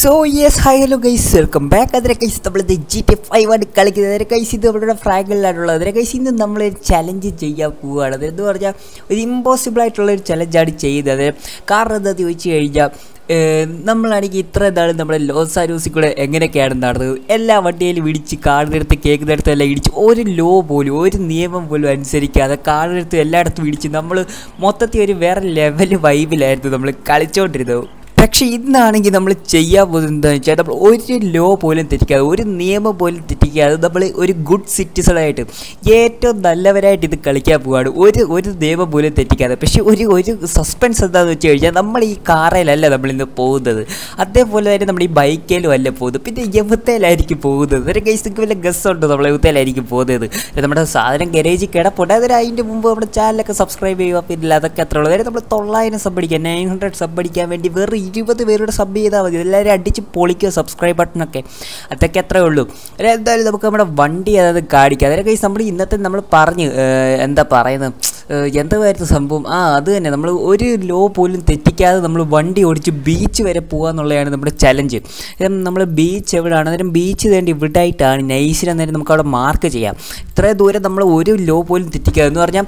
So yes hi hello guys welcome back അതിനെ കൈസ് നമ്മളത് ജി പി ഫൈവ് ആണ് കളിക്കുന്നത്. അതിനെ കൈസ് ഇത് നമ്മളുടെ ഫ്രാഗിലാണുള്ളത് അതിനെ കൈസ് ഇന്ന് നമ്മൾ ചലഞ്ച് ചെയ്യാൻ പോവുകയാണ്. അതെന്ന് പറഞ്ഞാൽ ഒരു ഇമ്പോസിബിൾ ആയിട്ടുള്ള ഒരു ചലഞ്ചാണ് ചെയ്യുന്നത്. കാരണം എന്താ ചോദിച്ചു കഴിഞ്ഞാൽ നമ്മളാണെങ്കിൽ ഇത്ര നാൾ നമ്മുടെ ലോസ് ആരോസിൽ കൂടെ എങ്ങനെയൊക്കെയാണ് നടന്നത്? എല്ലാ വണ്ടിയിലും ഇടിച്ച് കാടിനടുത്ത് കേൾക്കുന്നിടത്ത് എല്ലാം ഇടിച്ച് ഒരു ലോ പോലും ഒരു നിയമം പോലും അനുസരിക്കാതെ കാടിനടുത്ത് എല്ലായിടത്തും ഇടിച്ച് നമ്മൾ മൊത്തത്തിൽ ഒരു വേറെ ലെവൽ വൈബിലായിരുന്നു നമ്മൾ കളിച്ചുകൊണ്ടിരുന്നത് പക്ഷേ ഇന്നാണെങ്കിൽ നമ്മൾ ചെയ്യാൻ പോകുന്നത് എന്താണെന്ന് വെച്ചാൽ നമ്മൾ ഒരു ലോ പോലും തെറ്റിക്കാതെ ഒരു നിയമം പോലും തെറ്റിക്കാതെ നമ്മൾ ഒരു ഗുഡ് സിറ്റിസണായിട്ട് ഏറ്റവും നല്ലവരായിട്ട് ഇത് കളിക്കാൻ പോവുകയാണ് ഒരു ഒരു നിയമം പോലും തെറ്റിക്കാതെ. പക്ഷേ ഒരു ഒരു സസ്പെൻസ് എന്താണെന്ന് വെച്ച് കഴിഞ്ഞാൽ നമ്മൾ ഈ കാറയിലല്ല നമ്മൾ ഇന്ന് പോകുന്നത്. അതേപോലെ തന്നെ നമ്മൾ ഈ ബൈക്കിലും അല്ല പോകുന്നത്. പിന്നെ യവത്തേലായിരിക്കും പോകുന്നത്? ഒരു കേസ് വല്ല ഗസ് ഉണ്ട് നമ്മൾ യവത്തേലായിരിക്കും പോകുന്നത്? നമ്മുടെ സാധനം ഗരേജിൽ കിടപ്പുണ്ട്. അതിന് അതിന്റെ മുമ്പ് നമ്മുടെ ചാനലൊക്കെ സബ്സ്ക്രൈബ് ചെയ്യുക. പിന്നെ അതൊക്കെ അത്ര ഉള്ളൂ. നമ്മൾ തൊള്ളായിരം സബ് അടിക്കാൻ നയൻ ഹൺഡ്രഡ് സബ് അടിക്കാൻ വേണ്ടി വെറും ഇരുപത് പേരുടെ സബ് ചെയ്താൽ മതി. എല്ലാവരും അടിച്ച് പൊളിക്കുക സബ്സ്ക്രൈബ് ബട്ടണൊക്കെ അതൊക്കെ അത്രേ ഉള്ളൂ. എന്തായാലും നമുക്ക് നമ്മുടെ വണ്ടി അതായത് കാണിക്കുക അതായത് കൈസ് നമ്മൾ ഇന്നത്തെ നമ്മൾ പറഞ്ഞു എന്താ പറയുന്നത്? എന്താ എന്തായിരുന്നു സംഭവം? ആ അത് തന്നെ. നമ്മൾ ഒരു ലോ പോലും തെറ്റിക്കാതെ നമ്മൾ വണ്ടി ഓടിച്ച് ബീച്ച് വരെ പോകുക എന്നുള്ളതാണ് നമ്മുടെ ചലഞ്ച് നമ്മൾ ബീച്ച് എവിടെയാണ് അന്നേരം ബീച്ച് വേണ്ടി ഇവിടായിട്ടാണ് നൈസിന് അന്നേരം നമുക്ക് അവിടെ മാർക്ക് ചെയ്യാം. ഇത്രയും ദൂരം നമ്മൾ ഒരു ലോ പോലും തെറ്റിക്കാതെ എന്ന് പറഞ്ഞാൽ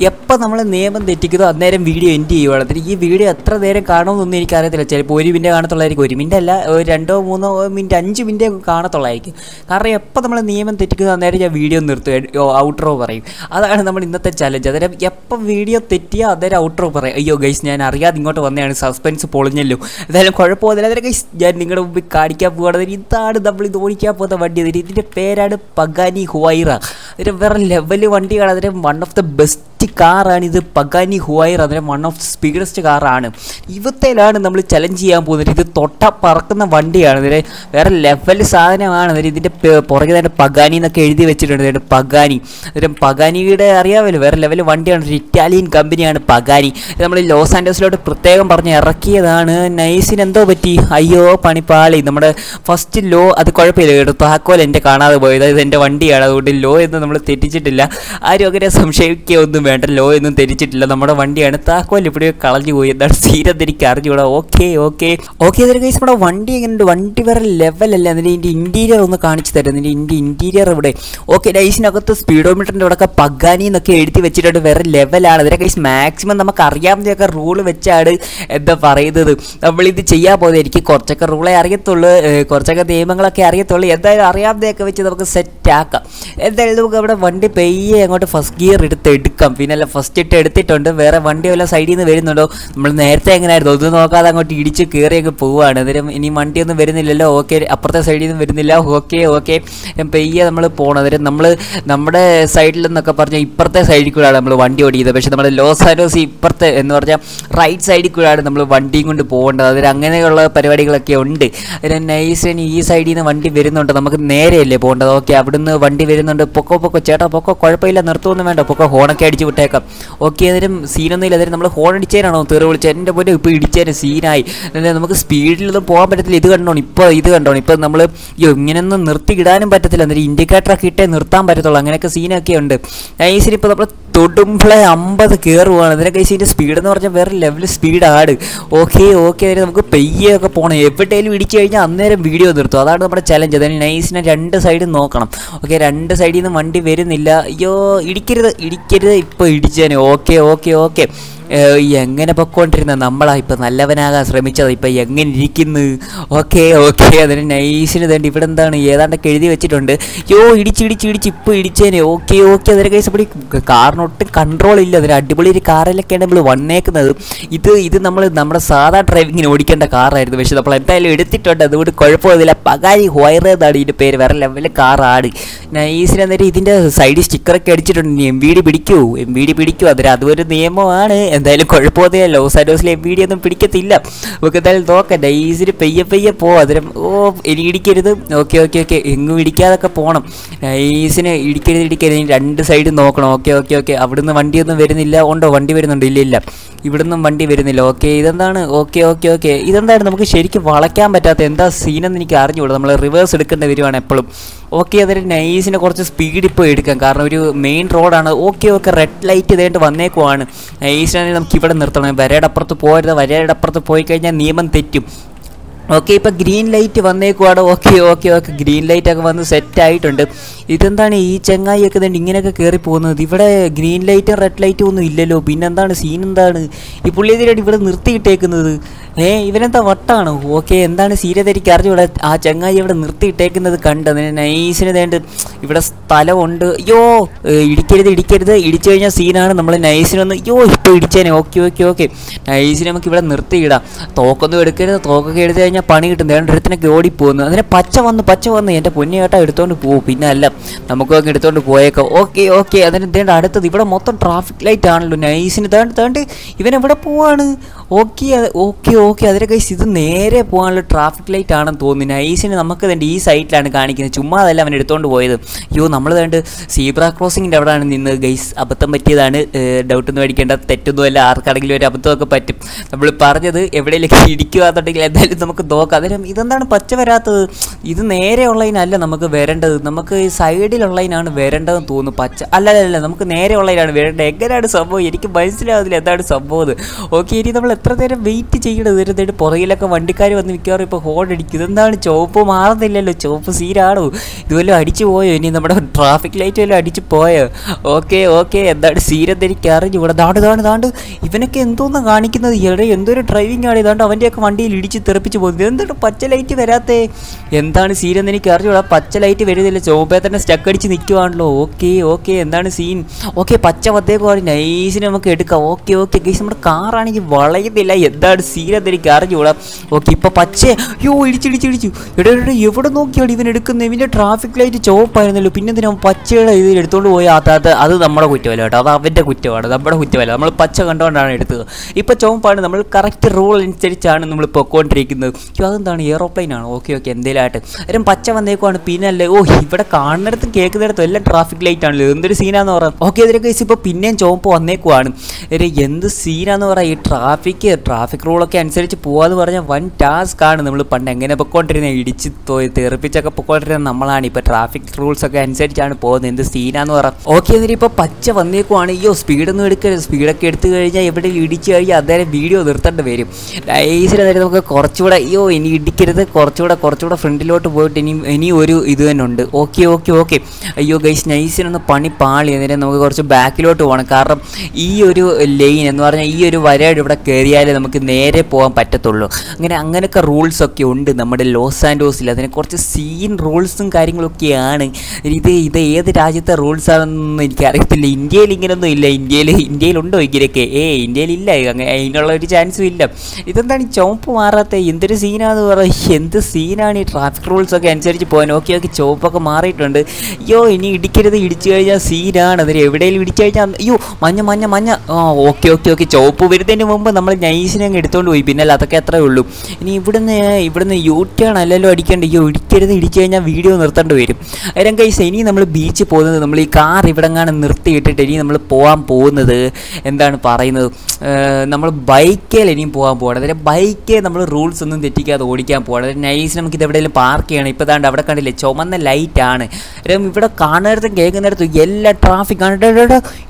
എപ്പോൾ നമ്മൾ നിയമം തെറ്റിക്കുന്നോ അന്നേരം വീഡിയോ എൻഡ് ചെയ്യുവാണ് ഈ വീഡിയോ എത്ര നേരം കാണുമെന്നൊന്നും എനിക്കറിയത്തില്ല. ചിലപ്പോൾ ഒരു മിനിറ്റ് കാണത്തുള്ളായിരിക്കും ഒരു മിനിറ്റ് അല്ല ഒരു രണ്ടോ മൂന്നോ മിനിറ്റ് അഞ്ച് മിനിറ്റ് കാണത്തുള്ളായിരിക്കും. കാരണം എപ്പോൾ നമ്മൾ നിയമം തെറ്റിക്കുന്നോ അന്നേരം ഞാൻ വീഡിയോ നിർത്തും ഔട്ടറോ പറയും. അതാണ് നമ്മൾ ഇന്നത്തെ ചലഞ്ച് അന്നേരം എപ്പോൾ വീഡിയോ തെറ്റിയാൽ അന്നേരം ഔട്ടറോ പറയും. അയ്യോ ഗൈസ് ഞാൻ അറിയാതെ ഇങ്ങോട്ട് വന്നതാണ് സസ്പെൻസ് പൊളിഞ്ഞല്ലോ. എന്തായാലും കുഴപ്പമൊന്നുമില്ല. അന്നേരം ഗൈസ് ഞാൻ നിങ്ങളുടെ മുമ്പിൽ കാണിക്കാൻ പോകുന്നത് ഇതാണ് നമ്മൾ ഇത് ഓടിക്കാൻ പോകുന്ന വണ്ടി. ഇതിന്റെ പേരാണ് പഗാനി ഹുവൈറ. അതിന്റെ വേറെ ലെവൽ വണ്ടിയാണ് അതിന്റെ വൺ ഓഫ് ദ ബെസ്റ്റ് കാറാണ് ഇത്. പഗാനി ഹുവൈർ അതിന് വൺ ഓഫ് സ്പീഡസ്റ്റ് കാറാണ് ഇവത്തേലാണ് നമ്മൾ ചലഞ്ച് ചെയ്യാൻ പോകുന്നത്. ഇത് തൊട്ട പറക്കുന്ന വണ്ടിയാണ്. ഇതിന് വേറെ ലെവൽ സാധനമാണ്. അതിന് ഇതിന്റെ പുറകെ തന്നെ പഗാനി എന്നൊക്കെ എഴുതി വെച്ചിട്ടുണ്ട്. ഇതിന്റെ പഗാനി അതിന് പഗാനിയുടെ അറിയാമല്ലോ. വേറെ ലെവൽ വണ്ടിയാണ്. ഒരു ഇറ്റാലിയൻ കമ്പനിയാണ് പഗാനി നമ്മൾ ലോസ് ആൻഡേഴ്സിലോട്ട് പ്രത്യേകം പറഞ്ഞ് ഇറക്കിയതാണ്. നൈസിന് എന്തോ പറ്റി? അയ്യോ പണിപ്പാളി. നമ്മുടെ ഫസ്റ്റ് ലോ അത് കുഴപ്പമില്ല. കേട്ടോ താക്കോൽ എന്റെ കാണാതെ പോയത്. ഇത് എന്റെ വണ്ടിയാണ്. അതുകൊണ്ട് ലോ എന്ന് നമ്മൾ തെറ്റിച്ചിട്ടില്ല. ആരും അങ്ങനെ സംശയിക്കുകയൊന്നും വേണ്ട ലോ ഒന്നും തിരിച്ചിട്ടില്ല നമ്മുടെ വണ്ടിയാണ് താക്കോൽ ഇവിടെ കളഞ്ഞു പോയി. എന്താണ് സീരം തിരിക്ക് അറിഞ്ഞുകൂടാ ഓക്കെ ഓക്കെ. ഓക്കെ അതൊരു കേസ് നമ്മുടെ വണ്ടി എങ്ങനെയുണ്ട്? വണ്ടി വേറെ ലെവലല്ല അതിന്റെ ഇതിന്റെ ഇന്റീരിയർ ഒന്ന് കാണിച്ചു തരാം. ഇതിന്റെ ഇതിന്റെ ഇന്റീരിയർ ഇവിടെ ഓക്കെ നൈസിനകത്ത് സ്പീഡോമീറ്ററിന്റെ ഒക്കെ പഗാനി എന്നൊക്കെ എഴുതി വെച്ചിട്ടുണ്ട്. വേറെ ലെവലാണ് അതിന്റെ കേസ് മാക്സിമം നമുക്ക് അറിയാവുന്നതൊക്കെ റൂൾ വെച്ചാണ് എന്താ പറയുന്നത്. നമ്മളിത് ചെയ്യാൻ പോകുന്നത്. എനിക്ക് കുറച്ചൊക്കെ റൂളെ അറിയത്തുള്ളൂ. കുറച്ചൊക്കെ നിയമങ്ങളൊക്കെ അറിയത്തുള്ളൂ. എന്തായാലും അറിയാവുന്നതൊക്കെ വെച്ച് നമുക്ക് സെറ്റ് ആക്കാം. എന്തായാലും നമുക്ക് അവിടെ വണ്ടി പെയ്യെ അങ്ങോട്ട് ഫസ്റ്റ് ഗിയർ എടുത്ത് എടുക്കാം. പിന്നെ അല്ല ഫസ്റ്റ് ഇട്ട് എടുത്തിട്ടുണ്ട്. വേറെ വണ്ടി വല്ല സൈഡിൽ നിന്ന് വരുന്നുണ്ടോ? നമ്മൾ നേരത്തെ എങ്ങനെയായിരുന്നു? ഒന്നും നോക്കാതെ അങ്ങോട്ട് ഇടിച്ച് കയറി അങ്ങ് പോവുകയാണ് അന്നേരം ഇനി വണ്ടിയൊന്നും വരുന്നില്ലല്ലോ. ഓക്കെ അപ്പുറത്തെ സൈഡിൽ നിന്ന് വരുന്നില്ല. Okay okay. പെയ്യെ നമ്മൾ പോകണം അന്നേരം നമ്മൾ നമ്മുടെ സൈഡിൽ നിന്നൊക്കെ പറഞ്ഞാൽ ഇപ്പുറത്തെ സൈഡിൽ കൂടെയാണ് നമ്മൾ വണ്ടി ഓടിക്കുന്നത്. പക്ഷേ നമ്മുടെ ലോസ് ആൻഡോസ് ഇപ്പുറത്തെ എന്ന് പറഞ്ഞാൽ റൈറ്റ് സൈഡിൽ കൂടെയാണ് നമ്മൾ വണ്ടിയും കൊണ്ട് പോകേണ്ടത്. അതിൽ അങ്ങനെയുള്ള പരിപാടികളൊക്കെ ഉണ്ട്. അതിന് നൈസിന് ഈ സൈഡിൽ നിന്ന് വണ്ടി വരുന്നുണ്ട്. നമുക്ക് നേരെയല്ലേ പോകേണ്ടത്? ഓക്കെ അവിടുന്ന് വണ്ടി വരുന്നുണ്ട്. പൊക്കോ പൊക്കോ. ചേട്ടാ പൊക്കോ കുഴപ്പമില്ല. നിർത്തുമൊന്നും വേണ്ട. പൊക്കോ ഹോണൊക്കെ അടിച്ച് വിട്ടേക്കാം. ഓക്കെ ഏതായാലും സീനൊന്നും ഇല്ല. നമ്മൾ ഹോൺ അടിച്ചതിനാണോ തെറി വിളിച്ചത് എന്റെ പോലെ ഇപ്പോൾ ഇടിച്ചതിന് സീനായി നമുക്ക് സ്പീഡിലൊന്നും പോകാൻ പറ്റത്തില്ല. ഇത് കണ്ടോണം. ഇപ്പോൾ ഇത് കണ്ടോണം. ഇപ്പോൾ നമ്മൾ ഇങ്ങനെയൊന്നും നിർത്തി ഇടാനും പറ്റത്തില്ല. എന്നിട്ട് ഇൻഡിക്കേറ്ററൊക്കെ ഇട്ടേ നിർത്താൻ പറ്റത്തുള്ളൂ. അങ്ങനെയൊക്കെ സീനൊക്കെ ഉണ്ട്. നൈസിന് ഇപ്പോൾ നമ്മൾ തൊടുമ്പളെ അമ്പത് കയറുവാണ് ഇതിനൊക്കെ ഇതിന്റെ സ്പീഡ് എന്ന് പറഞ്ഞാൽ വേറെ ലെവൽ സ്പീഡ് സ്പീഡാണ് ഓക്കെ ഓക്കെ അതിന് നമുക്ക് പെയ്യൊക്കെ പോകണം എവിടെയെങ്കിലും ഇടിച്ചു കഴിഞ്ഞാൽ അന്നേരം വീഡിയോ നിർത്തും. അതാണ് നമ്മുടെ ചലഞ്ച് അതായത് നൈസിനെ രണ്ട് സൈഡും നോക്കണം. ഓക്കെ രണ്ട് സൈഡിൽ നിന്ന് വണ്ടി വരുന്നില്ല. അയ്യോ ഇടിക്കരുത് ഇടിക്കരുത്. ഇപ്പോൾ ഇടിച്ചേനെ. ഓക്കെ ഓക്കെ ഓക്കെ എങ്ങനെ പൊക്കോണ്ടിരുന്ന നമ്മളാ ഇപ്പം നല്ലവനാകാൻ ശ്രമിച്ചത് ഇപ്പം എങ്ങനെ ഇരിക്കുന്നു? ഓക്കെ ഓക്കെ അതിന് നൈസിന് തേണ്ടി ഇവിടെ എന്താണ് ഏതാണ്ടൊക്കെ എഴുതി വെച്ചിട്ടുണ്ട്. യോ ഇടിച്ച് ഇടിച്ച് ഇടിച്ച് ഇപ്പോൾ ഇടിച്ചേനെ. ഓക്കെ ഓക്കെ അതിന് കേസ് അപ്പോൾ കാറിനൊട്ടും കൺട്രോൾ ഇല്ല. അതിന് അടിപൊളി ഒരു കാറിലൊക്കെയാണ് നമ്മൾ വന്നേക്കുന്നത്. ഇത് ഇത് നമ്മൾ നമ്മുടെ സാധാ ഡ്രൈവിങ്ങിന് ഓടിക്കേണ്ട കാറായിരുന്നു. പക്ഷേ നമ്മൾ എന്തായാലും എടുത്തിട്ടുണ്ട്. അതുകൊണ്ട് കുഴപ്പമൊന്നുമില്ല. പകാരി ഹോയറേതാണ് ഇതിന്റെ പേര്. വേറെ ലെവലിൽ കാറാണ്. നൈസിന് എന്നിട്ട് ഇതിന്റെ സൈഡിൽ സ്റ്റിക്കറൊക്കെ അടിച്ചിട്ടുണ്ട്. എം വി ഡി പിടിക്കൂ എം വി ഡി പിടിക്കൂ. അതിന് അതൊരു നിയമമാണ്. എന്തായാലും കുഴപ്പമൊന്നുമില്ല. ലോസ് ആൻഡോസിലെ എം വി ഡി ഒന്നും പിടിക്കത്തില്ല. നമുക്ക് എന്തായാലും നോക്കാം. നൈസിന് പെയ്യെ പെയ്യെ പോവാം. അതിന് ഓ ഇനി ഇടിക്കരുത്. Okay okay okay. എങ്ങും ഇടിക്കാതൊക്കെ പോകണം നൈസിന് ഇടിക്കരുത് ഇടിക്കരുത്. ഇനി രണ്ട് സൈഡും നോക്കണം. Okay okay okay. അവിടുന്ന് വണ്ടിയൊന്നും വരുന്നില്ല. ഉണ്ടോ? വണ്ടി വരുന്നുണ്ട്? ഇല്ല ഇല്ല. ഇവിടുന്നും വണ്ടി വരുന്നില്ല. ഓക്കെ ഇതെന്താണ്? Okay okay okay. ഇതെന്താണ്? നമുക്ക് ശരിക്കും വളയ്ക്കാൻ പറ്റാത്ത എന്താ സീനെന്ന് എനിക്ക് അറിഞ്ഞുകൂടാ. നമ്മൾ റിവേഴ്സ് എടുക്കേണ്ടി വരുവാണ് എപ്പോഴും. ഓക്കെ അതൊരു നൈസിനെ കുറച്ച് സ്പീഡ് ഇപ്പോൾ എടുക്കാം. കാരണം ഒരു മെയിൻ റോഡാണ് ഓക്കെ ഓക്കെ റെഡ് ലൈറ്റ് ഇതായിട്ട് വന്നേക്കുവാണ്. നൈസിനാണെങ്കിൽ നമുക്ക് ഇവിടെ നിർത്തണം. വരയുടെ അപ്പുറത്ത് പോകരുത് വരയുടെ അപ്പുറത്ത് പോയി കഴിഞ്ഞാൽ നിയമം തെറ്റും. ഓക്കെ ഇപ്പം green light വന്നേക്കുവാണ്. Okay okay okay green light ഒക്കെ വന്ന് സെറ്റ് ആയിട്ടുണ്ട്. ഇതെന്താണ് ഈ ചെങ്ങായിയൊക്കെ തന്നെ ഇങ്ങനെയൊക്കെ കയറി പോകുന്നത്? ഇവിടെ ഗ്രീൻ ലൈറ്റും റെഡ് ലൈറ്റും ഒന്നും ഇല്ലല്ലോ. പിന്നെന്താണ്? സീൻ എന്താണ്? ഈ പുള്ളി എന്തിനാണ് ഇവിടെ നിർത്തിയിട്ടേക്കുന്നത്. ഏ ഇവനെന്താ വട്ടാണ്? ഓക്കെ എന്താണ് സീരിയസ് എനിക്ക് അറിഞ്ഞൂടെ? ആ ചങ്ങായി ഇവിടെ നിർത്തിയിട്ടേക്കുന്നത് കണ്ട് നൈസിന് വേണ്ട ഇവിടെ സ്ഥലമുണ്ട്. അയ്യോ ഇടിക്കരുത് ഇടിക്കരുത്. ഇടിച്ചു കഴിഞ്ഞാൽ സീനാണ് നമ്മൾ നൈസിനൊന്ന്. അയ്യോ ഇപ്പൊ ഇടിച്ചേനെ. Okay okay okay. നൈസിനെ നമുക്ക് ഇവിടെ നിർത്തിയിടാം. തോക്കൊന്നും എടുക്കരുത്. തോക്കൊക്കെ എടുത്തു കഴിഞ്ഞാൽ പണി കിട്ടും. രണ്ടിടത്തിനൊക്കെ ഓടിപ്പോകുന്നു. അതിനെ പച്ച വന്ന് പച്ച വന്ന്. എന്റെ പൊന്നിയേട്ടാ എടുത്തോണ്ട് പോകും പിന്നെ അല്ല നമുക്കൊക്കെ എടുത്തോണ്ട് പോയേക്കാം. Okay okay. അതിന് തേണ്ട അടുത്തത് ഇവിടെ മൊത്തം ട്രാഫിക് ലൈറ്റ് ആണല്ലോ. നൈസിന് തേണ്ട തേണ്ട. ഇവൻ എവിടെ പോവാണ്? ഓക്കെ ഓക്കെ ഓക്കെ അതിന്റെ കൈസ് ഇത് നേരെ പോകാനുള്ള ട്രാഫിക് ലൈറ്റ് ആണെന്ന് തോന്നുന്നു. നൈസിന് നമുക്ക് തന്നെ ഈ സൈറ്റിലാണ് കാണിക്കുന്നത്. ചുമ്മാ അതല്ല അവൻ എടുത്തുകൊണ്ട് പോയത്. അയ്യോ നമ്മൾ വേണ്ട സീബ്ര ക്രോസിങ്ങിന്റെ അവിടെയാണ് നിന്ന് ഗൈസ് അബദ്ധം പറ്റിയതാണ്. ഡൗട്ടൊന്നും തെറ്റൊന്നും അല്ല. ആർക്കാണെങ്കിലും ഒരു അബദ്ധമൊക്കെ പറ്റും. നമ്മൾ പറഞ്ഞത് എവിടെയെങ്കിലും ഇടിക്കുകയെന്നുണ്ടെങ്കിൽ എന്തായാലും നമുക്ക് നോക്കാം. അതിലും ഇതെന്താണ് പച്ച വരാത്തത്? ഇത് നേരെ ഉള്ളതിനല്ല നമുക്ക് വരേണ്ടത്. നമുക്ക് സൈഡിലുള്ളതിനാണ് വരേണ്ടതെന്ന് തോന്നുന്നു. പച്ച അല്ല അല്ല നമുക്ക് നേരെ ഉള്ളതിനാണ് വരേണ്ടത്. എങ്ങനെയാണ് സംഭവം? എനിക്ക് മനസ്സിലാവുന്നില്ല എന്താണ് സംഭവം ഓക്കെ ഇനി നമ്മൾ എത്ര നേരം വെയിറ്റ് ചെയ്യണത്? എന്നിട്ട് പുറകിലൊക്കെ വണ്ടിക്കാർ വന്ന് മിക്കവാറും ഇപ്പോൾ ഹോൺ അടിക്കും. ഇതെന്താണ്? ചുവപ്പ് മാറുന്നില്ലല്ലോ. ചുവപ്പ് സീരാണോ ഇതുവല്ലോ അടിച്ചു പോയോ? ഇനി നമ്മുടെ ട്രാഫിക് ലൈറ്റ് വല്ലതും അടിച്ചു പോയോ? ഓക്കെ ഓക്കെ എന്താണ് സീരെന്ന് എനിക്ക് ഇവിടെ ദാണ്ട് ദാണ്ട് ദാണ്ട്. ഇവനൊക്കെ എന്തോന്ന് കാണിക്കുന്നത്? ഇവിടെ എന്തൊരു ഡ്രൈവിംഗ് ആണ്. ഇതാണ്ട് അവന്റെയൊക്കെ വണ്ടിയിൽ ഇടിച്ച് തെറിപ്പിച്ച് പോകുന്നത്. എന്താണ് പച്ച ലൈറ്റ് വരാത്തേ? എന്താണ് സീരെന്ന് എനിക്ക് അറിഞ്ഞൂടാ പച്ച ലൈറ്റ് വരുന്നില്ല. ചുവപ്പേ തന്നെ സ്റ്റക്ക് അടിച്ച് നിൽക്കുവാണല്ലോ ഓക്കെ ഓക്കെ എന്താണ് സീൻ ഓക്കെ പച്ച വത്തേക്കുവാണ് നൈസിന് നമുക്ക് എടുക്കാം. ഓക്കെ ഓക്കെ ഗൈസ് നമ്മുടെ കാറാണെങ്കിൽ വളയുന്നില്ല. എന്താണ് സീരെന്ന് എനിക്ക് അറിഞ്ഞൂടാ ഓക്കെ ഇപ്പൊ പച്ചേ അയ്യോ ഇടിച്ചിടിച്ച് ഇടിച്ചു എടാ എടാ എവിടെ നോക്കിയാണ് ഇവൻ എടുക്കുന്നത്? ഇവന്റെ ട്രാഫിക് ലൈറ്റ് ചോപ്പായിരുന്നല്ലോ പിന്നെ എന്തിനാ പച്ചയുടെ ഇതിൽ എടുത്തോണ്ട് പോയി? അതാത് അത് നമ്മുടെ കുറ്റമല്ല കേട്ടോ. അത് അവന്റെ കുറ്റമാണ്. നമ്മുടെ കുറ്റമല്ല നമ്മൾ പച്ച കണ്ടുകൊണ്ടാണ് എടുത്തത്. ഇപ്പോൾ ചോപ്പാണ് നമ്മൾ കറക്റ്റ് റൂൾ അനുസരിച്ചാണ് നമ്മൾ പൊക്കോണ്ടിരിക്കുന്നത്. അതെന്താണ്? എയറോപ്ലെയിൻ ആണ്? ഓക്കെ ഓക്കെ എന്തെങ്കിലും ആയിട്ട് അന്നേരം പച്ച വന്നേക്കുവാണ്. പിന്നെ അല്ലേ ഓ ഇവിടെ കാണുന്നിടത്തും കേൾക്കുന്നിടത്തും എല്ലാം ട്രാഫിക് ലൈറ്റ് ആണല്ലോ. എന്തൊരു സീനാന്ന് പറയാം. ഓക്കെ ഇതിലെ കേസ് ഇപ്പോൾ പിന്നെയും ചോപ്പ് വന്നേക്കുവാണ്. എന്ത് സീനാന്ന് പറയാം? ഈ ട്രാഫിക് ട്രാഫിക് റൂളൊക്കെ അനുസരിച്ച് പോവാന്ന് പറഞ്ഞാൽ വൻ ആണ് നമ്മൾ പണ്ട് എങ്ങനെ പൊക്കോണ്ടിരുന്നത് ഇടിച്ച് തോയി തെറിപ്പിച്ചൊക്കെ പൊക്കോണ്ടിരുന്നത് നമ്മളാണ്. ഇപ്പോൾ ട്രാഫിക് റൂൾസ് ഒക്കെ അനുസരിച്ചാണ് പോകുന്നത്. എന്ത് സീനാന്ന് പറയാം ഓക്കെ എന്നിട്ട് ഇപ്പോൾ പച്ച വന്നേക്കുവാണ്. അയ്യോ സ്പീഡൊന്നും എടുക്കരുത്. സ്പീഡൊക്കെ എടുത്തു കഴിഞ്ഞാൽ എവിടെ ഇടിച്ചു കഴിഞ്ഞാൽ അന്നേരം വീഡിയോ നിർത്തേണ്ടി വരും. നൈസിന് അതായത് നമുക്ക് കുറച്ചുകൂടെ അയ്യോ ഇനി ഇടിക്കരുത്. കുറച്ചുകൂടെ കുറച്ചുകൂടെ ഫ്രണ്ടിലോട്ട് പോയിട്ട് ഇനി ഇനി ഒരു ഇത് തന്നെ ഉണ്ട്. ഓക്കെ ഓക്കെ ഓക്കെ അയ്യോ ഗൈസ് നൈസിനൊന്ന് പണി പാളി. എന്നിട്ട് നമുക്ക് കുറച്ച് ബാക്കിലോട്ട് പോകണം. കാരണം ഈ ഒരു ലൈൻ എന്ന് പറഞ്ഞാൽ ഈ ഒരു വരയുടെ ഇവിടെ കയറിയാലേ നമുക്ക് നേരെ പോകാൻ പറ്റത്തുള്ളൂ. അങ്ങനെ അങ്ങനെയൊക്കെ റൂൾസ് ഒക്കെ ഉണ്ട് നമ്മുടെ ലോസ് ആൻഡോസിൽ അതിന് കുറച്ച് സീൻ റൂൾസും കാര്യങ്ങളൊക്കെയാണ്. ഇത് ഇത് ഏത് രാജ്യത്തെ റൂൾസ് ആണെന്നൊന്നും എനിക്കറിയത്തില്ല. ഇന്ത്യയിൽ ഇങ്ങനൊന്നും ഇല്ല. ഇന്ത്യയിൽ ഇന്ത്യയിലുണ്ടോ ഇങ്ങനെയൊക്കെ? ഏ ഇന്ത്യയിലില്ല. അങ്ങനെ അതിനുള്ള ഒരു ചാൻസും ഇല്ല. ഇതെന്താണ് ചുവപ്പ് മാറാത്ത എന്തൊരു സീനാന്ന് പറയുക എന്ത് സീനാണ് ഈ ട്രാഫിക് റൂൾസ് ഒക്കെ അനുസരിച്ച് പോകാൻ ഓക്കെ ഓക്കെ ചുവപ്പൊക്കെ മാറിയിട്ടുണ്ട്. അയ്യോ ഇനി ഇടിക്കരുത്. ഇടിച്ചു കഴിഞ്ഞാൽ സീനാണ് അതിന് എവിടെയെങ്കിലും ഇടിച്ചു കഴിഞ്ഞാൽ അയ്യോ മഞ്ഞ മഞ്ഞ മഞ്ഞ. ആ ഓക്കെ ഓക്കെ ഓക്കെ. ചുവപ്പ് വരുന്നതിന് മുമ്പ് നമ്മൾ നൈസിനെ അങ്ങ് എടുത്തുകൊണ്ട് പോയി. പിന്നെ അതൊക്കെ അത്രേ ഉള്ളൂ. ഇനി ഇവിടുന്ന് ഇവിടുന്ന് യൂ ടേൺ അല്ലല്ലോ അടിക്കേണ്ട. ഈ ഇടിക്കരുത് ഇടിച്ചു കഴിഞ്ഞാൽ വീഡിയോ നിർത്തേണ്ടി വരും. അതിനും കൈസ് ഇനി നമ്മൾ ബീച്ച് പോകുന്നത് നമ്മൾ ഈ കാർ ഇവിടെങ്ങാനും നിർത്തിയിട്ടിട്ട് ഇനി നമ്മൾ പോകാൻ പോകുന്നത് എന്താണ് പറയുന്നത്? നമ്മൾ ബൈക്കേൽ ഇനിയും പോകാൻ പോകണം അതായത് ബൈക്കേ നമ്മൾ റൂൾസ് ഒന്നും തെറ്റിക്കാതെ ഓടിക്കാൻ പോകണം അതായത് നൈസ് നമുക്ക് ഇത് എവിടെയെങ്കിലും പാർക്ക് ചെയ്യണം. ഇപ്പോൾ ദാണ്ട് അവിടെ കണ്ടില്ലേ ചുമന്ന ലൈറ്റ് ആണ്. അന്നേരം ഇവിടെ കാണുന്നിടത്തും കേൾക്കുന്നിടത്തും എല്ലാ ട്രാഫിക് ആണ്.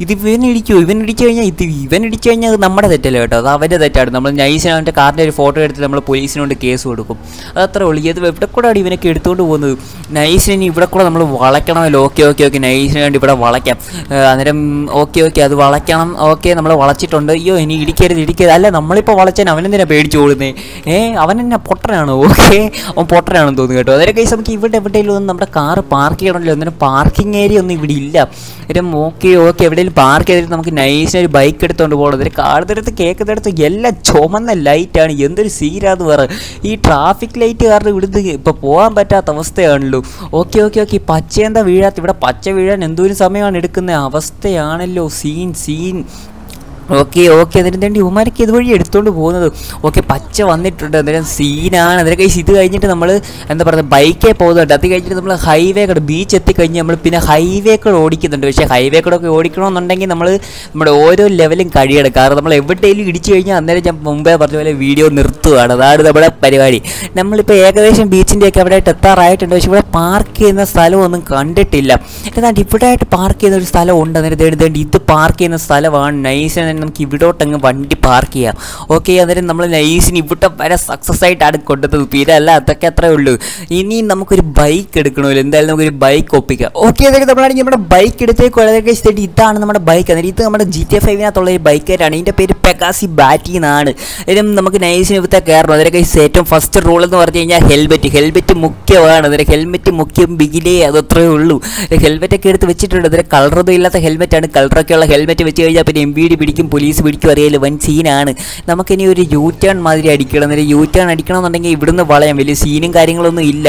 ഇത് ഇവൻ ഇടിച്ചു ഇവൻ ഇടിച്ചു കഴിഞ്ഞാൽ ഇത് ഇവൻ ഇടിച്ചു കഴിഞ്ഞാൽ നമ്മുടെ തെറ്റല്ലേ കേട്ടോ? അത് അവന്റെ തെറ്റാണ്. നമ്മൾ നൈസിന് അവന്റെ കാറിന്റെ ഒരു ഫോട്ടോ എടുത്ത് നമ്മൾ പോലീസിനോട് കേസ് കൊടുക്കും. അതത്രേ ഉള്ളൂ ഇത് കൂടെ കൂടെയാണ് ഇവനൊക്കെ എടുത്തുകൊണ്ട് പോകുന്നത്? നൈസിന് ഇവിടെ കൂടെ നമ്മൾ വളയ്ക്കണമല്ലോ ഓക്കെ ഓക്കെ ഓക്കെ. നൈസിന് വേണ്ടി ഇവിടെ വളയ്ക്കാം. അന്നേരം ഓക്കെ ഓക്കെ. അത് വളയ്ക്കണം. ഓക്കെ നമ്മൾ വളച്ചിട്ടുണ്ട്. അയ്യോ ഇനി ഇടിക്കരുത് ഇടിക്കരുത്. അല്ല നമ്മളിപ്പോൾ വളച്ചാൽ അവനെന്തിനാ പേടിച്ചു കൊടുക്കുന്നത് ഏ അവൻ എന്നാ പൊട്ടനാണ്? ഓക്കെ. അവൻ പൊട്ടനാണെന്ന് തോന്നുന്നു കേട്ടോ. അതേ കേസ് നമുക്ക് ഇവിടെ എവിടെയെങ്കിലും ഒന്ന് നമ്മുടെ കാറ് പാർക്ക് ചെയ്യണമല്ലോ അന്നേരം പാർക്കിംഗ് ഏരിയ ഒന്നും ഇവിടെ ഇല്ല. അന്നേരം ഓക്കെ ഓക്കെ. എവിടെയെങ്കിലും പാർക്ക് ചെയ്തിട്ട് നമുക്ക് നൈസിന് ഒരു ബൈക്ക് എടുത്തുകൊണ്ട് പോകണം. അന്നേരം കാണുന്നിടത്ത് കേൾക്കുന്നിടത്ത് എല്ലാം ചുമന്ന ലൈറ്റാണ് എന്തൊരു സീരാന്ന് പറ. ഈ ട്രാഫിക് ലൈറ്റ് കാരണം ഇവിടുന്ന് ഇപ്പോൾ പോകാൻ പറ്റാത്ത അവസ്ഥയാണല്ലോ. ഓക്കെ ഓക്കെ ഓക്കെ പച്ച എന്താ വീഴാത്ത? ഇവിടെ പച്ച വീഴാൻ എന്തോരം സമയമാണ് എടുക്കുന്ന അവസ്ഥയാണല്ലോ. Scene scene okay okay. അതിന് തേണ്ടി ഉമാരൊക്കെ ഇതുവഴി എടുത്തുകൊണ്ട് പോകുന്നത്? ഓക്കെ പച്ച വന്നിട്ടുണ്ട്. അന്നേരം സീനാണ്. അതിനെ കഴിച്ച് ഇത് കഴിഞ്ഞിട്ട് നമ്മൾ എന്താ പറയുക ബൈക്കേ പോകുന്നുണ്ട്. അത് കഴിഞ്ഞിട്ട് നമ്മൾ ഹൈവേ കൂടെ ബീച്ച് എത്തിക്കഴിഞ്ഞ് നമ്മൾ പിന്നെ ഹൈവേ കൂടെ ഓടിക്കുന്നുണ്ട്. പക്ഷേ ഹൈവേ കൂടെ ഒക്കെ ഓടിക്കണമെന്നുണ്ടെങ്കിൽ നമ്മൾ നമ്മുടെ ഓരോ ലെവലും കഴിയണം. കാരണം നമ്മൾ എവിടെയെങ്കിലും ഇടിച്ചു കഴിഞ്ഞാൽ അന്നേരം ഞാൻ മുമ്പേ പറഞ്ഞ പോലെ വീഡിയോ നിർത്തുകയാണ് അതാണ് നമ്മുടെ പരിപാടി. നമ്മളിപ്പോൾ ഏകദേശം ബീച്ചിന്റെയൊക്കെ അവിടെ ആയിട്ട് എത്താറായിട്ടുണ്ട്. പക്ഷേ ഇവിടെ പാർക്ക് ചെയ്യുന്ന സ്ഥലമൊന്നും കണ്ടിട്ടില്ല. എന്നാൽ ഇവിടെ ആയിട്ട് പാർക്ക് ചെയ്യുന്ന ഒരു സ്ഥലം ഉണ്ട്. അന്നേരം ഇത് പാർക്ക് ചെയ്യുന്ന സ്ഥലമാണ്. നൈസ് തന്നെ നമുക്ക് ഇവിടോട്ടങ്ങ് വണ്ടി പാർക്ക് ചെയ്യാം. ഓക്കെ അന്നേരം നമ്മൾ നൈസിന് ഇവിടെ വരെ സക്സസ് ആയിട്ടാണ് കൊണ്ടുവന്നത്. പിന്നെ അല്ല അതൊക്കെ അത്രേ ഉള്ളൂ. ഇനി നമുക്കൊരു ബൈക്ക് എടുക്കണമല്ലോ. എന്തായാലും നമുക്കൊരു ബൈക്ക് ഒപ്പിക്കാം. ഓക്കെ അതൊക്കെ നമ്മളാണെങ്കിൽ നമ്മുടെ ബൈക്ക് എടുത്തേക്ക് വളരെ ഇഷ്ടമായിട്ട് ഇതാണ് നമ്മുടെ ബൈക്ക് അന്നേരം ഇത് നമ്മുടെ ജി ടി ഫൈവിനകത്തുള്ള ഒരു ബൈക്കായിട്ടാണ് ഇതിന്റെ പേര് പെഗാസി ബാറ്റി എന്നാണ്. ഇതിനും നമുക്ക് നൈസിന് ഇവിടുത്തെ കയറണം അതിനൊക്കെ ഏറ്റവും ഫസ്റ്റ് റൂൾ എന്ന് പറഞ്ഞു കഴിഞ്ഞാൽ ഹെൽമെറ്റ് ഹെൽമെറ്റ് മുഖ്യമാണ്. അതിന് ഹെൽമെറ്റ് മുഖ്യം ബിഗിലേ അതത്രേ ഉള്ളൂ. ഹെൽമെറ്റ് ഒക്കെ എടുത്ത് വെച്ചിട്ടുണ്ട്. അതിന് കളറൊന്നും ഇല്ലാത്ത ഹെൽമെറ്റാണ് കളറൊക്കെ ഉള്ള ഹെൽമെറ്റ് വെച്ച് കഴിഞ്ഞാൽ പിന്നെ എം ബി ഡി പിടിക്കും. പോലീസ് പിടിക്കും അറിയാലോ വൻ സീനാണ് നമുക്കിനി ഒരു യൂ ടേൺ മാതിരി അടിക്കണം. എന്നൊരു യൂ ടേൺ അടിക്കണമെന്നുണ്ടെങ്കിൽ ഇവിടുന്ന് വളയാം. വലിയ സീനും കാര്യങ്ങളൊന്നും ഇല്ല.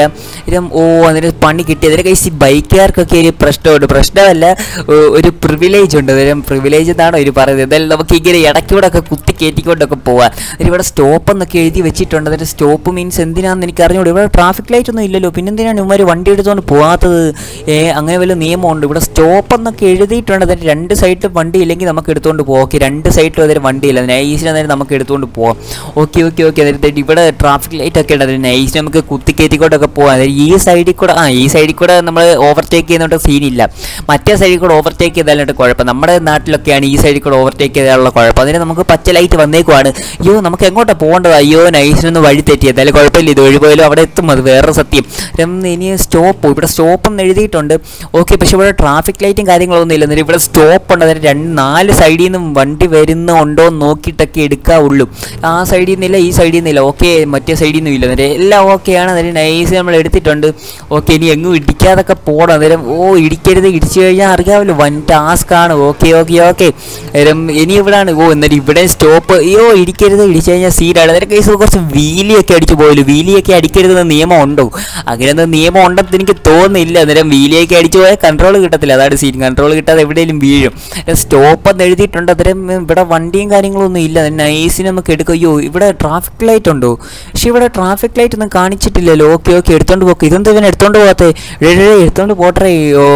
ഇതും ഓ അതിന് പണി കിട്ടി. അതിന്റെ കഴിച്ച് ബൈക്കുകാർക്കൊക്കെ ഒരു പ്രശ്നമുണ്ട്. പ്രശ്നമല്ല ഒരു പ്രിവിലേജ് ഉണ്ട്. അന്നേരം പ്രിവിലേജ് എന്നാണോ ഒരു പറയുന്നത്. എന്തായാലും നമുക്ക് ഇങ്ങനെ ഇടയ്ക്കൂടെ ഒക്കെ കുത്തി കയറ്റിക്കൊണ്ടൊക്കെ പോവാം. ഇവിടെ സ്റ്റോപ്പ് എന്നൊക്കെ എഴുതി വെച്ചിട്ടുണ്ട്. അതിന്റെ സ്റ്റോപ്പ് മീൻസ് എന്തിനാണെന്ന് എനിക്ക് അറിഞ്ഞൂടെ ഇവിടെ ട്രാഫിക് ലൈറ്റ് ഒന്നും ഇല്ലല്ലോ. പിന്നെ എന്തിനാണ് ഇവന്മാർ വണ്ടി എടുത്തുകൊണ്ട് പോകാത്തത് അങ്ങനെ വല്ല നിയമമുണ്ട്. ഇവിടെ സ്റ്റോപ്പ് എന്നൊക്കെ എഴുതിയിട്ടുണ്ട്. അതിന്റെ രണ്ട് സൈഡിൽ വണ്ടി ഇല്ലെങ്കിൽ നമുക്ക് എടുത്തുകൊണ്ട് പോകാം രണ്ട് സൈഡിലും അതിന് വണ്ടിയില്ല നൈസിന് അന്നേരം നമുക്ക് എടുത്തുകൊണ്ട് പോവാം. ഓക്കെ ഓക്കെ ഓക്കെ അതായത് ഇവിടെ ട്രാഫിക് ലൈറ്റ് ഒക്കെ ഉണ്ട്. അതിന് നൈസിന് നമുക്ക് കുത്തി കയറ്റിക്കൊണ്ടൊക്കെ പോകാം അതായത് ഈ സൈഡിൽ കൂടെ ആ ഈ സൈഡിൽ കൂടെ നമ്മൾ ഓവർടേക്ക് ചെയ്യുന്നതുകൊണ്ട് സീനില്ല മറ്റേ സൈഡിൽ കൂടെ ഓവർടേക്ക് ചെയ്താലുണ്ട് കുഴപ്പം. നമ്മുടെ നാട്ടിലൊക്കെയാണ് ഈ സൈഡിൽ കൂടെ ഓവർടേക്ക് ചെയ്താലുള്ള കുഴപ്പം. അതിന് നമുക്ക് പച്ച ലൈറ്റ് വന്നേക്കുവാണ്. അയ്യോ നമുക്ക് എങ്ങോട്ടാണ് പോകേണ്ടത്? അയ്യോ നൈസിനൊന്ന് വഴി തെറ്റി. എന്തായാലും കുഴപ്പമില്ല. ഇത് ഒഴിപോയാലും അവിടെ എത്തും. അത് വേറെ സത്യം. ഇനി സ്റ്റോപ്പ് ഇവിടെ സ്റ്റോപ്പ് എന്ന് എഴുതിയിട്ടുണ്ട്. ഓക്കെ പക്ഷേ ഇവിടെ ട്രാഫിക് ലൈറ്റും കാര്യങ്ങളൊന്നും ഇല്ല. എന്നിട്ട് ഇവിടെ സ്റ്റോപ്പ് ഉണ്ട്. അതിന് രണ്ട് നാല് സൈഡിൽ നിന്നും വരുന്നുണ്ടോ എന്ന് നോക്കിയിട്ടൊക്കെ എടുക്കാവുള്ളൂ. ആ സൈഡിൽ നിന്നില്ല ഈ സൈഡിൽ നിന്നില്ല. ഓക്കെ മറ്റേ സൈഡിൽ നിന്നും ഇല്ല നേരെ എല്ലാം ഓക്കെയാണ് നേരെ നൈസ് നമ്മൾ എടുത്തിട്ടുണ്ട്. ഓക്കെ ഇനി എങ്ങും ഇടിക്കാതൊക്കെ പോകണം നേരം ഓ ഇടിക്കരുത്. ഇടിച്ചു കഴിഞ്ഞാൽ അറിയാമല്ലോ വൻ ടാസ്ക് ആണ്. ഓക്കെ ഓക്കെ ഓക്കെ നേരം ഇനി ഇവിടാണ്. ഓ എന്നിട്ട് ഇവിടെ സ്റ്റോപ്പ് അയ്യോ ഇടിക്കരുത്. ഇടിച്ചു കഴിഞ്ഞാൽ സീനാണ് നേരെ കേസ് കുറച്ച് വീലിയൊക്കെ അടിച്ചു പോയല്ലോ. വീലിയൊക്കെ അടിക്കരുതെന്ന് നിയമം ഉണ്ടോ? അങ്ങനെ നിയമം ഉണ്ടെന്ന് എനിക്ക് തോന്നുന്നില്ല. നേരം വീലിയൊക്കെ അടിച്ചു പോയാൽ കൺട്രോൾ കിട്ടത്തില്ല. അതാണ് സീൻ കൺട്രോൾ കിട്ടാതെ എവിടെയെങ്കിലും വീഴും. സ്റ്റോപ്പ് എന്ന് എഴുതിയിട്ടുണ്ട്. അന്നേരം ഇവിടെ വണ്ടിയും കാര്യങ്ങളൊന്നും ഇല്ല. നൈസിന് നമുക്ക് എടുക്കുക അയ്യോ ഇവിടെ ട്രാഫിക് ലൈറ്റ് ഉണ്ടോ? പക്ഷെ ഇവിടെ ട്രാഫിക് ലൈറ്റ് ഒന്നും കാണിച്ചിട്ടില്ലല്ലോ. ഓക്കെ ഓക്കെ എടുത്തോണ്ട് പോക്ക്. ഇതെന്താ ഇവൻ എടുത്തോണ്ട് പോകാത്തേ എഴേ എടുത്തോണ്ട് പോട്ടേ.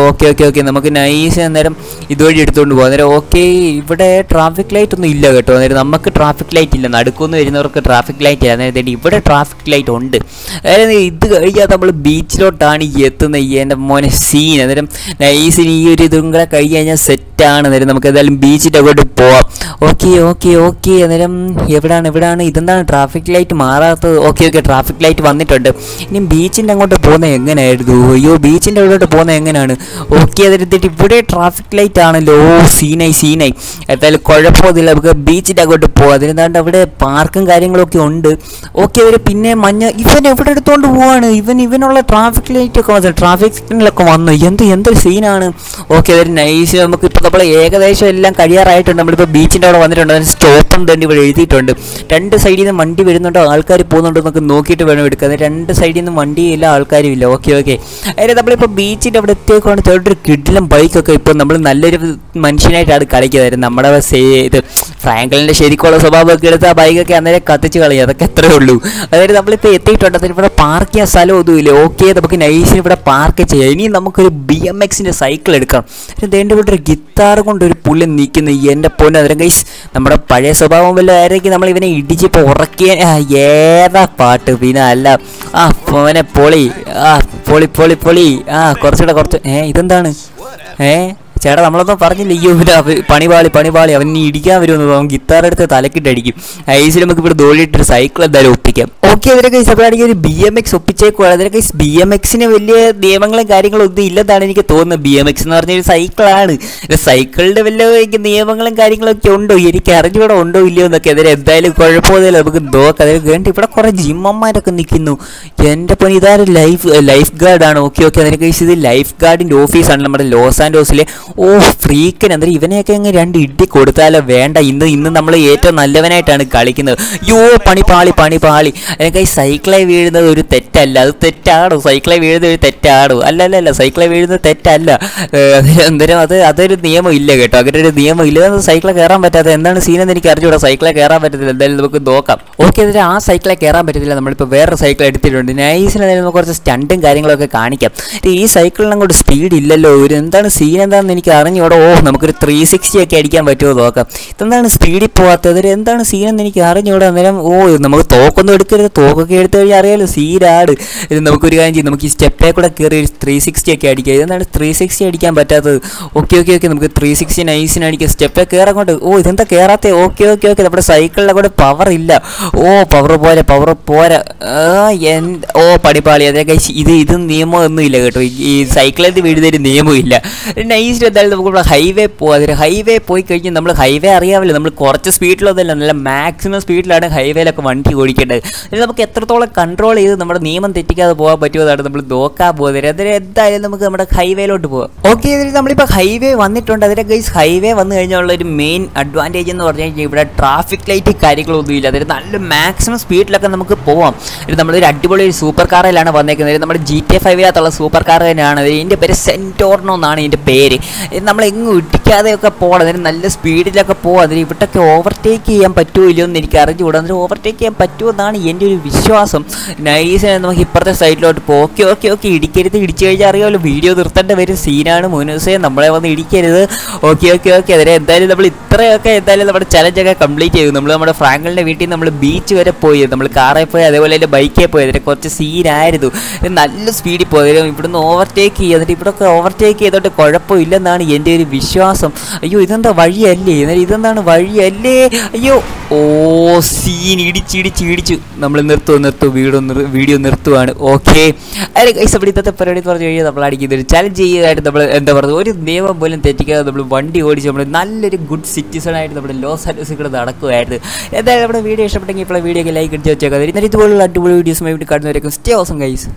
ഓക്കെ ഓക്കെ ഓക്കെ നമുക്ക് നൈസ് അന്നേരം ഇതുവഴി എടുത്തോണ്ട് പോകാം അന്നേരം ഓക്കെ ഇവിടെ ട്രാഫിക് ലൈറ്റ് ഒന്നും ഇല്ല കേട്ടോ. അന്നേരം നമുക്ക് ട്രാഫിക് ലൈറ്റ് ഇല്ല. നടുക്കുന്ന് വരുന്നവർക്ക് ട്രാഫിക് ലൈറ്റ് ഇല്ല. അന്നേരം ഇവിടെ ട്രാഫിക് ലൈറ്റ് ഉണ്ട്. അതായത് ഇത് കഴിഞ്ഞാൽ നമ്മൾ ബീച്ചിലോട്ടാണ് എത്തുന്നത് എന്റെ മോനെ സീൻ അന്നേരം നൈസിന് ഈ ഒരു ഇതും കൂടെ കഴിഞ്ഞ് കഴിഞ്ഞാൽ സെറ്റാണ് അന്നേരം നമുക്ക് ഏതായാലും ബീച്ചിന്റെ അങ്ങോട്ട് പോവാം. Okay okay okay. അന്നേരം എവിടാണ് എവിടാണ്? ഇതെന്താണ് ട്രാഫിക് ലൈറ്റ് മാറാത്തത്? ഓക്കെ ഓക്കെ ട്രാഫിക് ലൈറ്റ് വന്നിട്ടുണ്ട്. ഇനി ബീച്ചിന്റെ അങ്ങോട്ട് പോകുന്നത് എങ്ങനെയായിരുന്നു അയ്യോ ബീച്ചിന്റെ അവിടോട്ട് പോകുന്നത് എങ്ങനെയാണ് ഓക്കെ അതിനെത്തിട്ട് ഇവിടെ ട്രാഫിക് ലൈറ്റ് ആണല്ലോ. സീനായി സീനായി എന്തായാലും കുഴപ്പമൊന്നുമില്ല. നമുക്ക് ബീച്ചിന്റെ അങ്ങോട്ട് പോകാം അതിനെന്താണ്ട് അവിടെ പാർക്കും കാര്യങ്ങളൊക്കെ ഉണ്ട്. ഓക്കെ അവർ പിന്നെ മഞ്ഞ ഇവൻ എവിടെ എടുത്തുകൊണ്ട് പോവാണ്? ഇവൻ ഇവനുള്ള ട്രാഫിക് ലൈറ്റ് ഒക്കെ വന്നു. ട്രാഫിക് സിഗ്നലൊക്കെ വന്നു. എന്ത് എന്തൊരു സീനാണ് ഓക്കെ അതൊരു നൈസ് നമുക്ക് ഇപ്പോൾ നമ്മൾ ഏകദേശം എല്ലാം കഴിയാറായിട്ടുണ്ട്. നമ്മളിപ്പോൾ ബീച്ചിന്റെ അവിടെ വന്നിട്ടുണ്ട്. അതിന് സ്റ്റോപ്പും തന്നെ ഇവിടെ എഴുതിയിട്ടുണ്ട്. രണ്ട് സൈഡിൽ നിന്ന് വണ്ടി വരുന്നുണ്ടോ? ആൾക്കാർ പോകുന്നുണ്ടോ എന്നൊക്കെ നോക്കിയിട്ട് വേണം എടുക്കാൻ. രണ്ട് സൈഡിൽ നിന്ന് വണ്ടിയില്ല ആൾക്കാരും ഇല്ല ഓക്കെ ഓക്കെ അതായത് നമ്മളിപ്പോൾ ബീച്ചിന്റെ അവിടെ എത്തിയേക്കാണ് തേർഡ് കിഡിലും ബൈക്കൊക്കെ ഇപ്പോൾ നമ്മൾ നല്ലൊരു മനുഷ്യനായിട്ടാണ് കളിക്കുന്നത്. നമ്മുടെ സേ ഇത് ഫ്രാങ്കലിന്റെ ശരിക്കുള്ള സ്വഭാവമൊക്കെ എടുത്ത് ആ ബൈക്കൊക്കെ അന്നേരം കത്തിച്ച് കളയും. അതൊക്കെ അത്രേ ഉള്ളൂ. അതായത് നമ്മളിപ്പോൾ എത്തിയിട്ടുണ്ട്. അതിന് ഇവിടെ പാർക്ക് ചെയ്യാൻ സ്ഥലം ഒന്നുമില്ല ഓക്കെ നമുക്ക് നൈസിന് ഇവിടെ പാർക്ക് ചെയ്യാം. ഇനി നമുക്കൊരു ബി എം എക്സിന്റെ സൈക്കിൾ എടുക്കാം. എന്റെ ഇവിടെ ഒരു ഗിത്താർ കൊണ്ട് ഒരു പുള്ളി നിൽക്കുന്നു. എന്റെ പൊന്ന് അതിനും കൈസ് നമ്മുടെ പഴയ സ്വഭാവം വല്ല ആയിരിക്കും നമ്മൾ ഇവനെ ഇടിച്ചിപ്പോൾ ഉറക്കിയ ഏതാ പാട്ട്? പിന്നെ അല്ല. ആ അവനെ പൊളി. ആ പൊളി പൊളി പൊളി. ആ കുറച്ചുകൂടെ കുറച്ച്. ഏ ഇതെന്താണ്? ഏ? ചേട്ടാ നമ്മളൊന്നും പറഞ്ഞില്ല അയ്യോ പണിപാളി പണിപാളി അവൻ ഇനി ഇടിക്കാൻ വരുമെന്ന് അവൻ ഗിത്താർ എടുത്ത് തലക്കിട്ടടിക്കും. ഐസിൽ നമുക്ക് ഇവിടെ ദോളിയിട്ടൊരു സൈക്കിൾ എന്തായാലും ഒപ്പിക്കാം. ഓക്കെ അതിനൊക്കെ ഇഷ്ടപ്പെടുകയാണെങ്കിൽ ഒരു ബി എം എക്സ് ഒപ്പിച്ചേക്കുവാണ്. അതിനൊക്കെ ബി എം എക്സിന് വലിയ നിയമങ്ങളും കാര്യങ്ങളും ഒന്നും ഇല്ലെന്നാണ് എനിക്ക് തോന്നുന്നത്. ബി എം എക്സ് എന്ന് പറഞ്ഞൊരു സൈക്കിളാണ് സൈക്കിളിന്റെ വലിയ നിയമങ്ങളും കാര്യങ്ങളൊക്കെ ഉണ്ടോ? എനിക്ക് അറിഞ്ഞൂടെ ഉണ്ടോ ഇല്ലയോ എന്നൊക്കെ. അതിന് എന്തായാലും കുഴപ്പമൊന്നുമില്ല. നമുക്ക് നോക്കാം. അതിന് വേണ്ടി ഇവിടെ കുറേ ജിമ്മന്മാരൊക്കെ നിൽക്കുന്നു. എന്റെ പണി ഇതാരും ലൈഫ് ലൈഫ് ഗാർഡാണ് ഓക്കെ ഓക്കെ അതിനൊക്കെ ഇത് ലൈഫ് ഗാർഡിന്റെ ഓഫീസാണ് നമ്മുടെ ലോസ് ആൻഡ് ആൻഡോസിലെ ഓ ഫ്രീക്കൻ എന്തായാലും ഇവനെയൊക്കെ അങ്ങ് രണ്ട് ഇടി കൊടുത്താലോ? വേണ്ട ഇന്ന് ഇന്ന് നമ്മൾ ഏറ്റവും നല്ലവനായിട്ടാണ് കളിക്കുന്നത്. യോ പണി പാളി പണി പാളി. എനിക്ക് സൈക്കിളെ വീഴുന്നത് ഒരു തെറ്റല്ല. അത് തെറ്റാണോ. സൈക്കിളെ വീഴുന്നത് ഒരു തെറ്റാണോ. അല്ല അല്ല അല്ല സൈക്കിളെ വീഴുന്നത് തെറ്റല്ല. എന്തായാലും അത് അതൊരു നിയമം ഇല്ല കേട്ടോ. അങ്ങനെ ഒരു നിയമം ഇല്ല. സൈക്കിളെ കയറാൻ പറ്റാത്ത എന്താണ് സീനെന്ന് എനിക്ക് അറിഞ്ഞൂടാ. സൈക്കിളെ കയറാൻ പറ്റത്തില്ല. എന്തായാലും നമുക്ക് നോക്കാം. ഓക്കെ അതിൽ ആ സൈക്കിളെ കയറാൻ പറ്റത്തില്ല. നമ്മളിപ്പോൾ വേറെ സൈക്കിൾ എടുത്തിട്ടുണ്ട്. നൈസിന് നമുക്ക് കുറച്ച് സ്റ്റണ്ടും കാര്യങ്ങളൊക്കെ കാണിക്കാം. ഈ സൈക്കിളിന് അങ്ങോട്ട് സ്പീഡ് ഇല്ലല്ലോ. ഒരു എന്താണ് സീൻ എന്താണെന്ന് എനിക്ക് അറിഞ്ഞൂടെ ഓ നമുക്കൊരു ത്രീ സിക്സ്റ്റി ഒക്കെ അടിക്കാൻ പറ്റുമോ നോക്കാം. ഇതെന്താണ് സ്പീഡിൽ പോകാത്തത് എന്താണ് എന്താണ് സീനെന്ന് എനിക്ക് അറിഞ്ഞൂടെ അന്നേരം ഓ നമുക്ക് തോക്കൊന്നും എടുക്കരുത്. തോക്കൊക്കെ എടുത്തു കഴിഞ്ഞാൽ അറിയാലോ സീനാട് ഇത് നമുക്കൊരു കാര്യം ചെയ്യും. നമുക്ക് ഈ സ്റ്റെപ്പേ കൂടെ കയറി ഒരു ത്രീ സിക്സ്റ്റി ഒക്കെ അടിക്കുക ഇതെന്താണ് ത്രീ സിക്സ്റ്റി അടിക്കാൻ പറ്റാത്തത്? ഓക്കെ ഓക്കെ ഓക്കെ നമുക്ക് ത്രീ സിക്സ്റ്റി നൈസിന് അടിക്കുക കയറാൻ കൊണ്ട്. ഓ ഇതെന്താ കയറാത്തേ? ഓക്കെ ഓക്കെ ഓക്കെ നമ്മുടെ സൈക്കിളിലെ കൂടെ പവർ ഇല്ല. ഓ പവർ പോരാ പവർ പോരാ. എന്ത് ഓ പടിപ്പാളി അതെ കഴിച്ച് ഇത് ഇത് നിയമം ഒന്നും ഇല്ല കേട്ടോ ഈ- സൈക്കിളിൽ വീഴുന്നതിന് നിയമമില്ല. നൈസിൽ എന്തായാലും നമുക്ക് ഇവിടെ ഹൈവേ പോകാം അതിൽ ഹൈവേ പോയി കഴിഞ്ഞാൽ നമ്മൾ ഹൈവേ അറിയാമല്ലോ. നമ്മൾ കുറച്ച് സ്പീഡിലൊന്നുമല്ല നല്ല മാക്സിമം സ്പീഡിലാണ് ഹൈവേയിലൊക്കെ വണ്ടി ഓടിക്കേണ്ടത്. അതിൽ നമുക്ക് എത്രത്തോളം കൺട്രോൾ ചെയ്ത് നമ്മുടെ നിയമം തെറ്റിക്കാതെ പോകാൻ പറ്റുമെന്നാണ് നമ്മൾ നോക്കാൻ പോകുന്നത്. അതിന് എന്തായാലും നമുക്ക് നമ്മുടെ ഹൈവേയിലോട്ട് പോകാം ഓക്കെ ഇതിൽ നമ്മളിപ്പോൾ ഹൈവേ വന്നിട്ടുണ്ട്. അതിന്റെ ഗൈസ് ഹൈവേ വന്നു കഴിഞ്ഞാൽ ഒരു മെയിൻ അഡ്വാന്റേജ് എന്ന് പറഞ്ഞു കഴിഞ്ഞാൽ ഇവിടെ ട്രാഫിക് ലൈറ്റ് കാര്യങ്ങളൊന്നും ഇല്ല അതായത് നല്ല മാക്സിമം സ്പീഡിലൊക്കെ നമുക്ക് പോവാം. ഇത് നമ്മളൊരു അടിപൊളി ഒരു സൂപ്പർ കാറിലാണ് വന്നേക്കുന്നത്. നമ്മുടെ ജി ടി എ ഫൈവിനകത്തുള്ള സൂപ്പർ കാർ തന്നെയാണ്. ഇതിന്റെ പേര് സെന്റോർണോ എന്നാണ് ഇതിന്റെ പേര്. നമ്മളെങ്ങും ഇടിക്കാതെയൊക്കെ പോകണം. അതിന് നല്ല സ്പീഡിലൊക്കെ പോകാം അതിന് ഇവിടൊക്കെ ഓവർടേക്ക് ചെയ്യാൻ പറ്റുമോ ഇല്ലയോ എന്ന് എനിക്ക് അറിഞ്ഞുകൂടാ. അതിന് ഓവർടേക്ക് ചെയ്യാൻ പറ്റുമോ എന്നാണ് എന്റെ ഒരു വിശ്വാസം. നൈസിനെ നമുക്ക് ഇപ്പുറത്തെ സൈഡിലോട്ട് പോകും ഓക്കെ ഓക്കെ. ഓക്കെ ഇടിക്കരുത് ഇടിച്ചു കഴിഞ്ഞാൽ അറിയാമല്ലോ. വീഡിയോ നിർത്തേണ്ട വരും. സീനാണ് മുനൂസേ. നമ്മളെ വന്ന് ഇടിക്കരുത്. Okay okay okay. അതിനെ എന്തായാലും നമ്മൾ ഇത്രയൊക്കെ എന്തായാലും നമ്മുടെ ചലഞ്ചൊക്കെ കംപ്ലീറ്റ് ചെയ്തു. നമ്മൾ നമ്മുടെ ഫ്രാങ്കലിന്റെ വീട്ടിൽ നമ്മൾ ബീച്ച് വരെ പോയി. നമ്മൾ കാറിൽ പോയി അതേപോലെ തന്നെ ബൈക്കിൽ പോയി. അതിന് കുറച്ച് സീനായിരുന്നു. നല്ല സ്പീഡിൽ പോയി. ഇവിടുന്ന് ഓവർടേക്ക് എന്നിട്ട് ഇവിടെയൊക്കെ ഓവർടേക്ക് ചെയ്തോട്ട് കുഴപ്പമില്ലെന്നാണ് എന്റെ ഒരു വിശ്വാസം? അയ്യോ ഇതെന്താ വഴിയല്ലേ? എന്നാൽ ഇതെന്താണ് വഴിയല്ലേ? അയ്യോ ഓ സീൻ ഇടിച്ചിടിച്ച് ഇടിച്ചു നമ്മൾ നിർത്തുക നിർത്തു വീഡിയോ വീഡിയോ നിർത്തുവാണ്. ഓക്കെ അതിൽ കൈസ അപ്പോൾ ഇന്നത്തെ പരിപാടി പറഞ്ഞു കഴിഞ്ഞാൽ നമ്മൾ അടിക്കുന്ന ഒരു ചലഞ്ച് ചെയ്യുകയായിട്ട് നമ്മൾ എന്താ പറയുക ഒരു നിയമം പോലും തെറ്റിക്കാതെ നമ്മൾ വണ്ടി ഓടിച്ച് നമ്മൾ നല്ലൊരു ഗുഡ് സിറ്റിസൺ ആയിട്ട് നമ്മുടെ ലോസ് ആൻഡേഴ്സിൽ കൂടെ എന്തായാലും നമ്മുടെ വീഡിയോ ഇഷ്ടപ്പെട്ടെങ്കിൽ ഇപ്പോൾ വീഡിയോ ലൈക്ക് അടിച്ച് വെച്ചേക്കാം ഇന്നലെ ഇതുപോലുള്ള അടിപൊളി വീഡിയോസുമായി വേണ്ടി കാണുന്നവരേക്കും സ്റ്റേ ഓസം ഗൈസ്